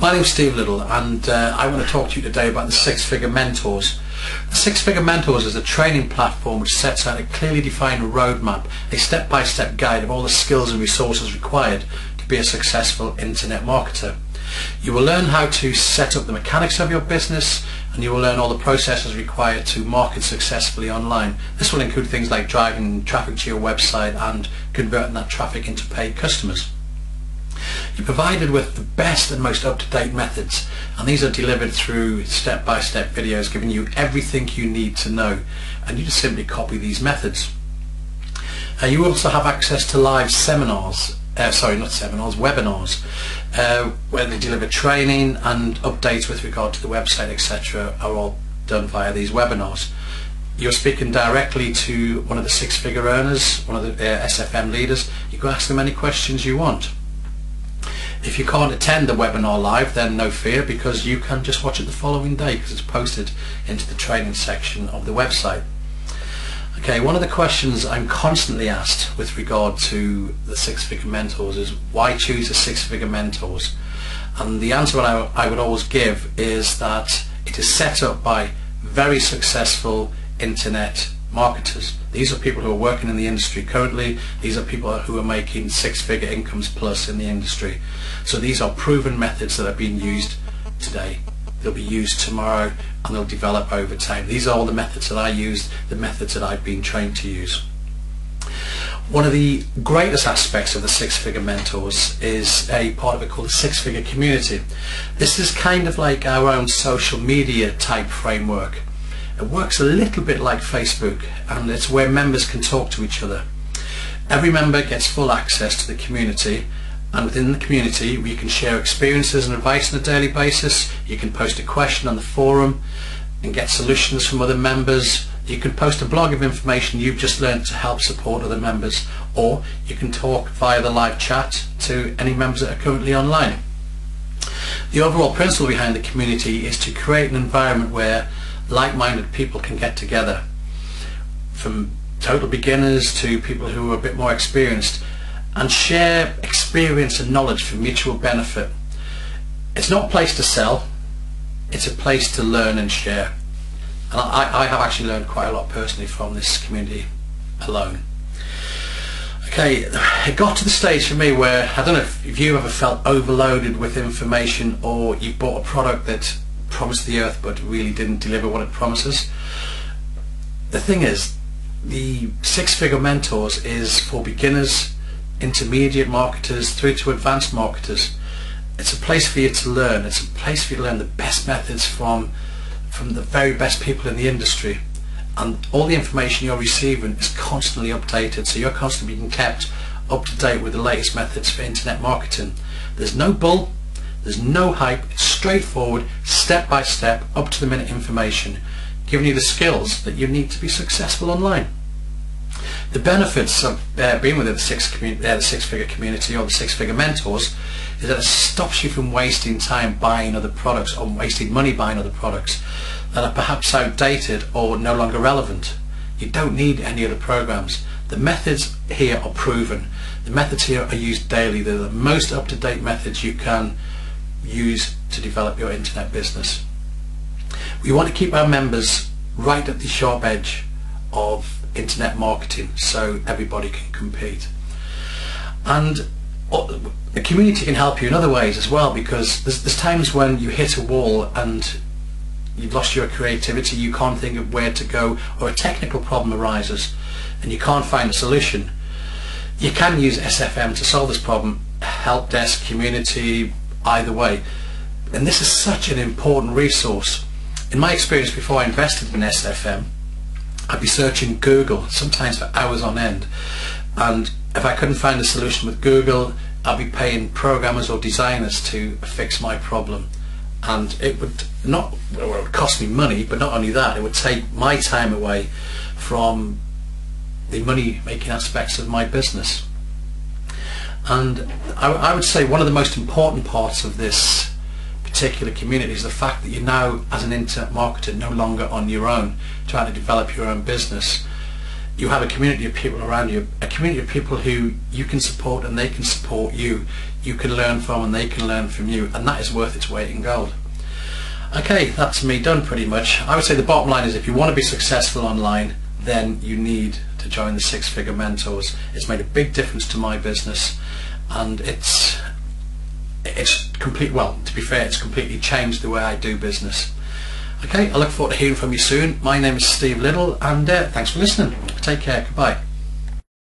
My name's Steve Liddle and uh, I want to talk to you today about the Six Figure Mentors. The Six Figure Mentors is a training platform which sets out a clearly defined roadmap, a step-by-step guide of all the skills and resources required to be a successful internet marketer. You will learn how to set up the mechanics of your business and you will learn all the processes required to market successfully online. This will include things like driving traffic to your website and converting that traffic into paid customers. You're provided with the best and most up-to-date methods and these are delivered through step-by-step -step videos giving you everything you need to know and you just simply copy these methods. Uh, you also have access to live seminars, uh, sorry not seminars, webinars uh, where they deliver training and updates with regard to the website etc are all done via these webinars. You're speaking directly to one of the six-figure earners, one of the uh, SFM leaders. You can ask them any questions you want. If you can't attend the webinar live, then no fear because you can just watch it the following day because it's posted into the training section of the website. Okay, one of the questions I'm constantly asked with regard to the six-figure mentors is why choose the six-figure mentors? And the answer I, I would always give is that it is set up by very successful internet marketers. These are people who are working in the industry currently. These are people who are making six-figure incomes plus in the industry. So these are proven methods that are being used today. They'll be used tomorrow and they'll develop over time. These are all the methods that I use, the methods that I've been trained to use. One of the greatest aspects of the Six Figure Mentors is a part of it called the Six Figure Community. This is kind of like our own social media type framework. It works a little bit like Facebook and it's where members can talk to each other. Every member gets full access to the community and within the community we can share experiences and advice on a daily basis. You can post a question on the forum and get solutions from other members. You can post a blog of information you've just learned to help support other members or you can talk via the live chat to any members that are currently online. The overall principle behind the community is to create an environment where like-minded people can get together from total beginners to people who are a bit more experienced and share experience and knowledge for mutual benefit. It's not a place to sell, it's a place to learn and share. And I, I have actually learned quite a lot personally from this community alone. Okay, it got to the stage for me where, I don't know if, if you ever felt overloaded with information or you bought a product that promised the earth but really didn't deliver what it promises. The thing is, the six-figure mentors is for beginners, intermediate marketers through to advanced marketers. It's a place for you to learn. It's a place for you to learn the best methods from from the very best people in the industry. And all the information you're receiving is constantly updated, so you're constantly being kept up to date with the latest methods for internet marketing. There's no bull, there's no hype, it's straightforward, step by step, up to the minute information, giving you the skills that you need to be successful online. The benefits of uh, being within the six, uh, six community or the six figure mentors is that it stops you from wasting time buying other products or wasting money buying other products that are perhaps outdated or no longer relevant. You don't need any other programs. The methods here are proven. The methods here are used daily. They're the most up-to-date methods you can use to develop your internet business. We want to keep our members right at the sharp edge of internet marketing so everybody can compete. And uh, the community can help you in other ways as well because there's, there's times when you hit a wall and you've lost your creativity, you can't think of where to go or a technical problem arises and you can't find a solution. You can use SFM to solve this problem, help desk, community, either way. And this is such an important resource. In my experience before I invested in SFM, I'd be searching Google, sometimes for hours on end. And if I couldn't find a solution with Google, I'd be paying programmers or designers to fix my problem. And it would not, well, it would cost me money, but not only that, it would take my time away from the money making aspects of my business. And I, I, would say one of the most important parts of this particular community is the fact that you're now, as an internet marketer, no longer on your own, trying to develop your own business. you have a community of people around you, a community of people who you can support and they can support you. You can learn from and they can learn from you, and that is worth its weight in gold. Okay, that's me done pretty much. I would say the bottom line is if you want to be successful online, then you need to join the Six Figure Mentors. It's made a big difference to my business, and it's it's complete. Well, to be fair, it's completely changed the way I do business. Okay, I look forward to hearing from you soon. My name is Steve Liddle, and uh, thanks for listening. Take care. Goodbye.